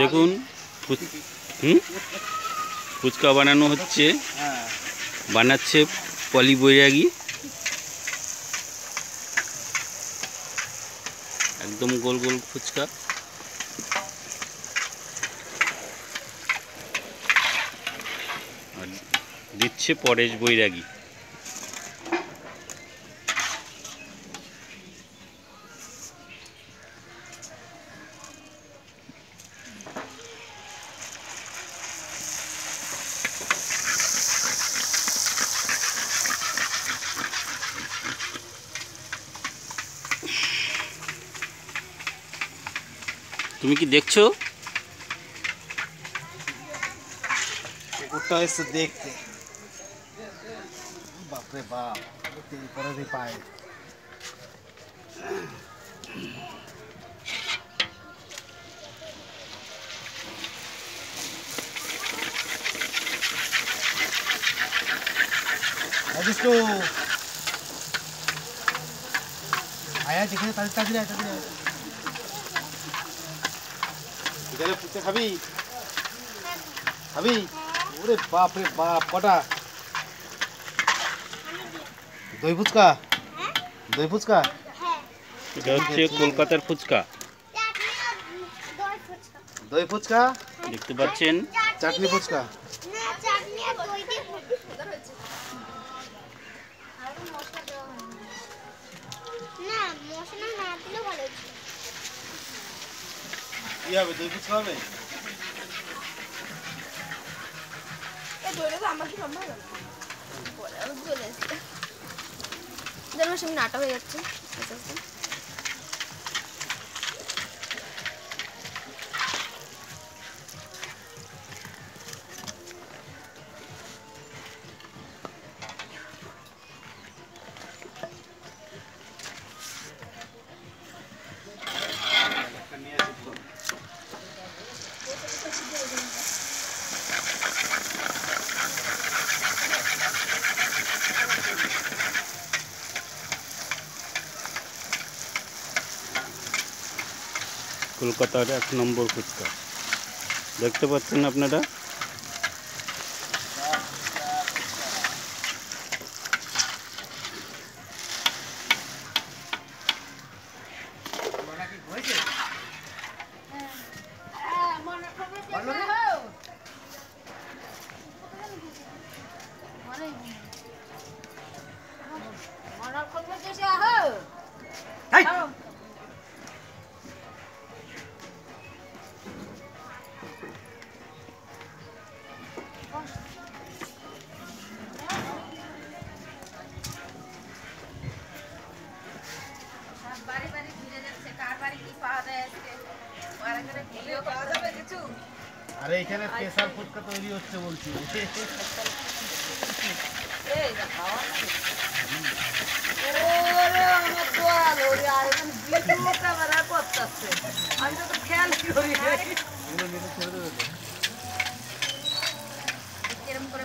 দেখুন ফুচকা বানানো হচ্ছে। বানাচ্ছে পলি বৈরাগী। একদম গোল গোল ফুচকা। দিচ্ছে পরেশ বৈরাগী। তুমি কি দেখছো কুকুরটা এসে দেখতে বাপরে বাপ তেল করে দিয়ে পায় হ্যাঁ, বিষ্ণু আয়া যেখানে তাদের তাদের আয় তাদের আয় বিকালে ফুচকা খাবি খাবি ওরে বাপ রে বাপ কটা দই ফুচকা দই ফুচকা এটা হচ্ছে কলকাতার ফুচকা দই ফুচকা দেখতে পাচ্ছেন চাটনি ফুচকা কি হবে দই ফুচকা হবে দেড় মাস এমনি আটা হয়ে যাচ্ছে কলকাতার এক নম্বর ফুচকা দেখতে পাচ্ছেন আপনারা আরে এখানে স্পেশাল ফুচকা তৈরি হচ্ছে বলছি।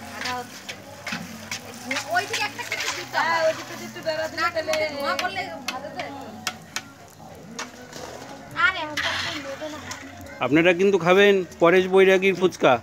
ভাগা হচ্ছে ওই থেকে একটা কিছু দিতে হয় হ্যাঁ, ওই দিকে একটু বেড়া দিলে নোয়া করলে ভালো আপনারা কিন্তু খাবেন পরেশ বৈরাগীর ফুচকা।